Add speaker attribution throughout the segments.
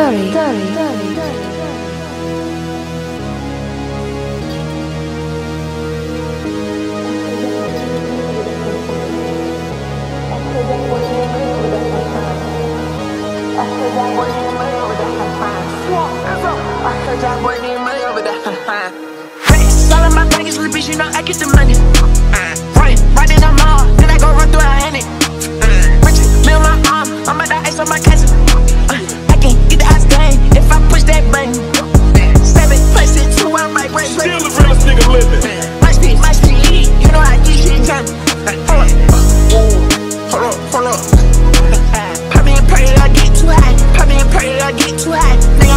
Speaker 1: Story. All of my pockets, little bitch, you know I get the money. Uh, run it, run it, I'm. Then I go run through a hundred. Uh, Riches, my arm. I'm about to ice on my cousin.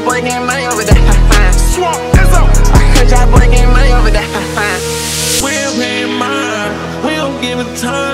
Speaker 1: y'all boy getting money over
Speaker 2: it's up.
Speaker 1: I heard y'all boy getting money over there.
Speaker 3: We'll pay mine. We don't give it time.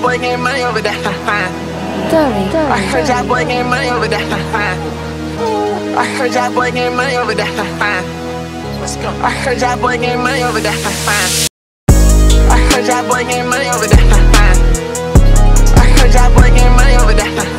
Speaker 1: boy getting money over there.
Speaker 4: Dirty, dirty,
Speaker 1: I heard y'all boy get money over there. I heard y'all boy get money over there. Let's go. I heard y'all boy get money over there. I heard y'all boy get money over there. I heard y'all boy get money over there.